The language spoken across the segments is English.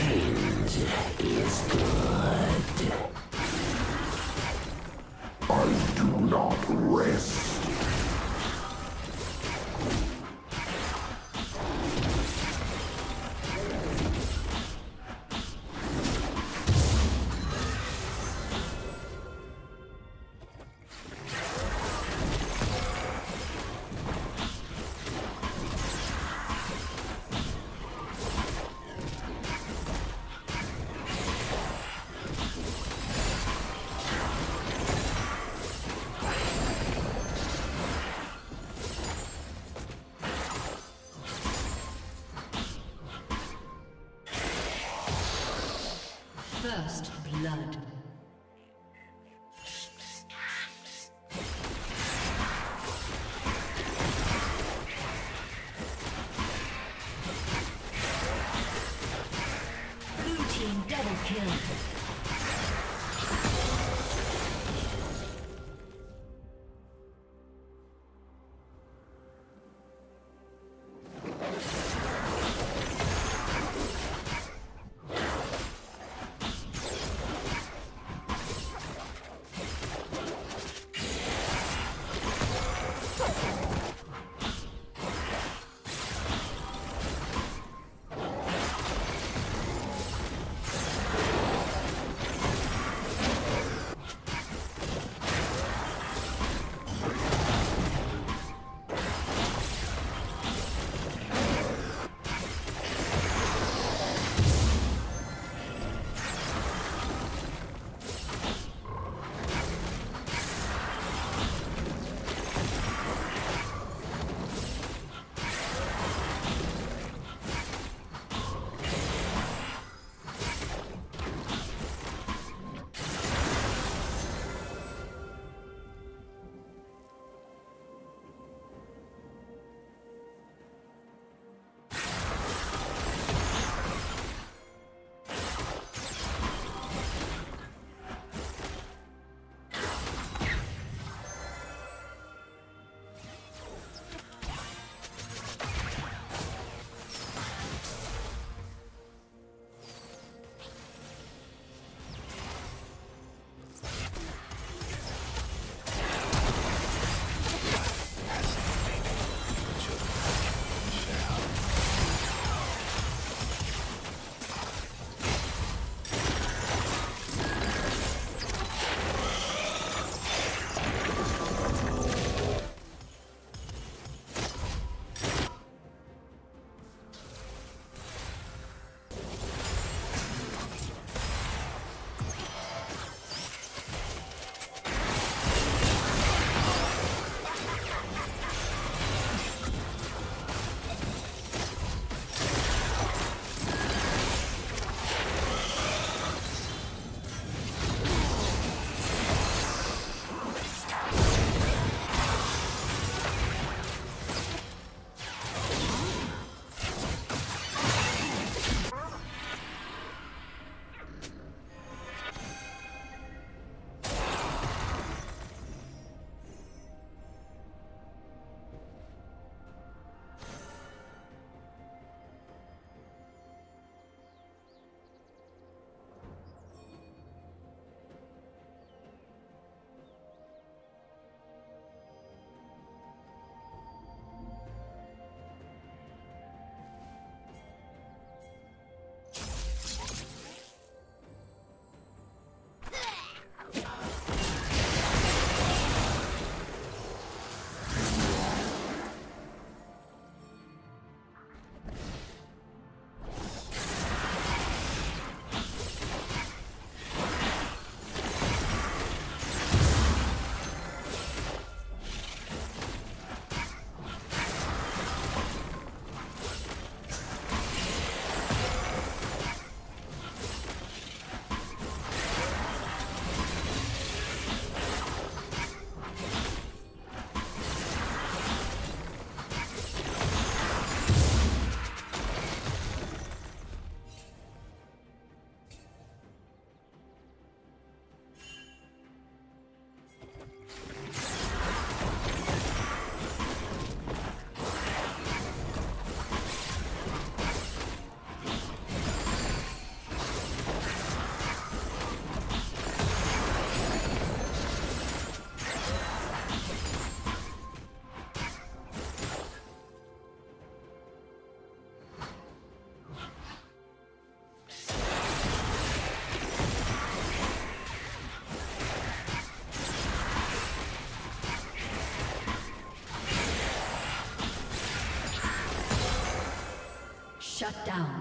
Change is good. I do not rest. Kill. Shut down.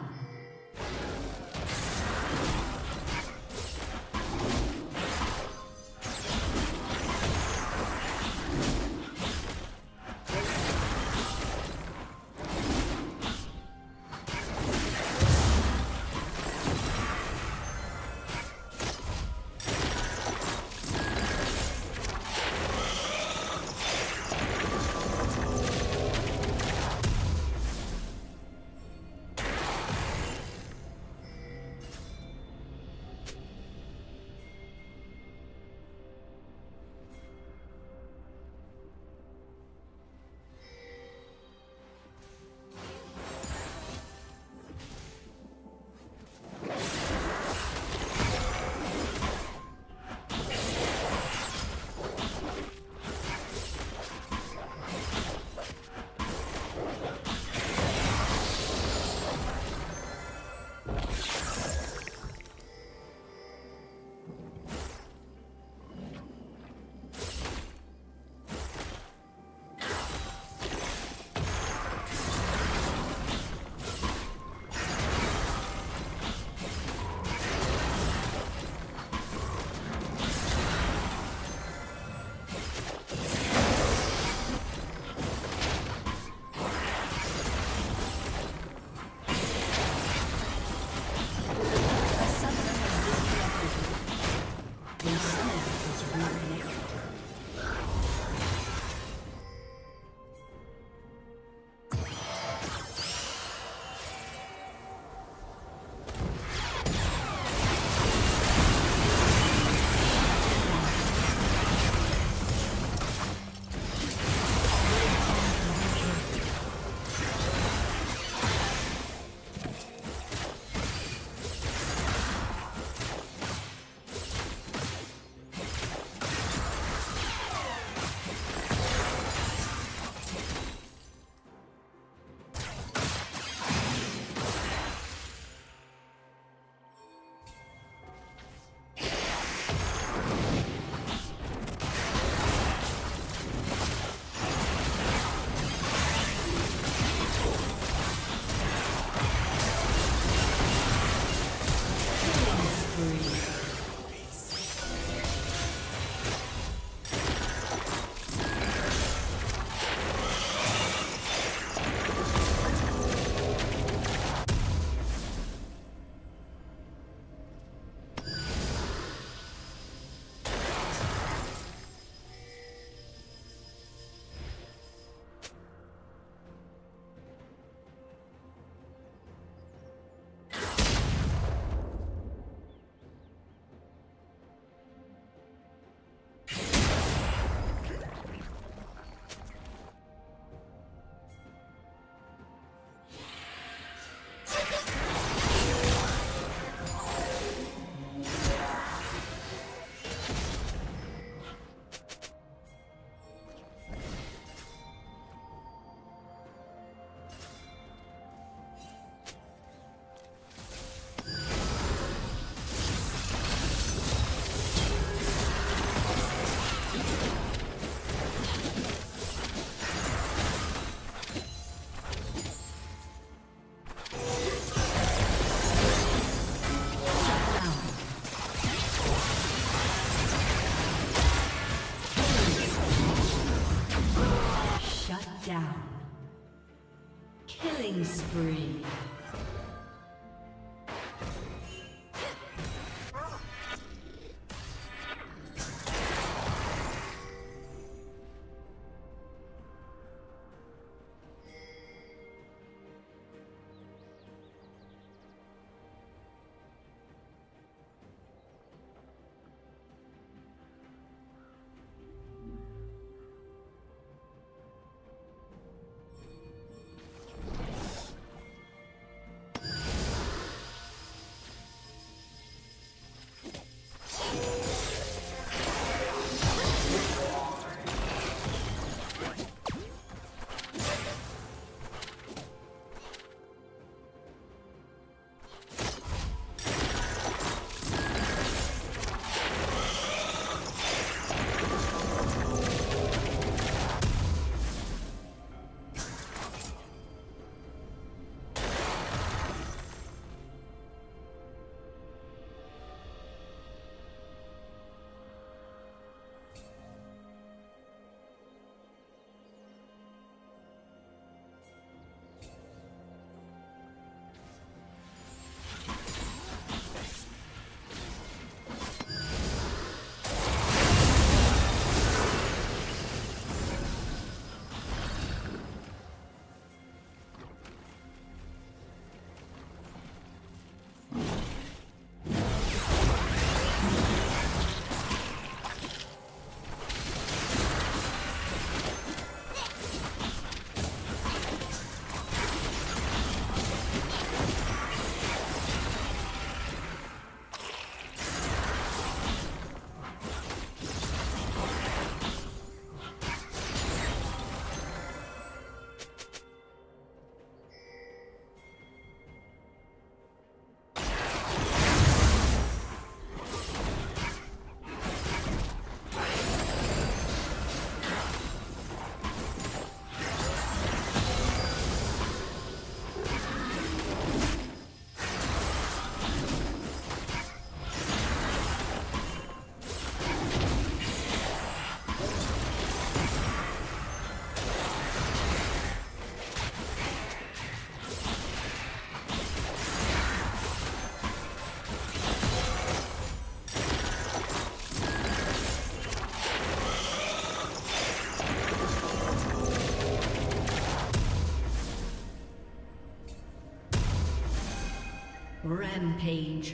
free. Rampage.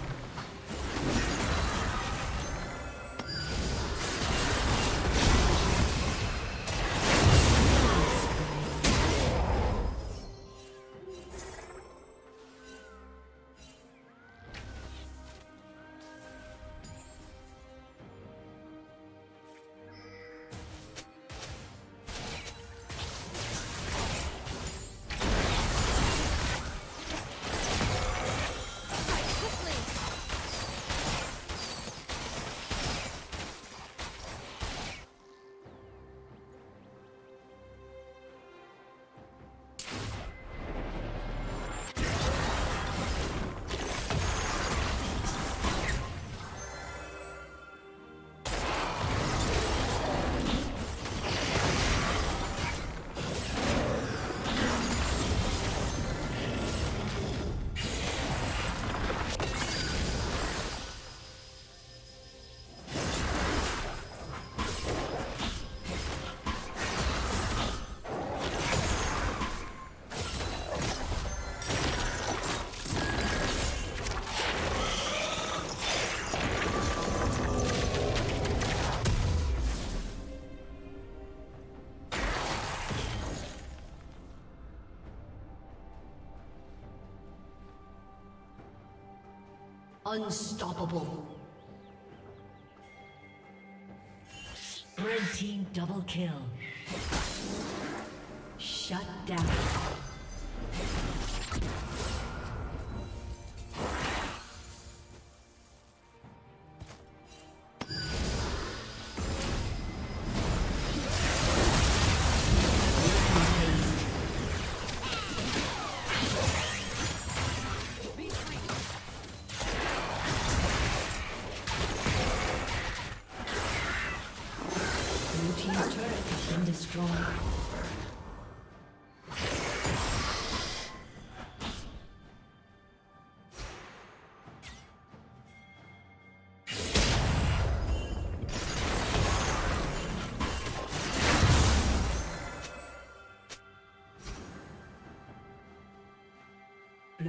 Unstoppable. Red team double kill. Shut down.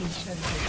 Red Team's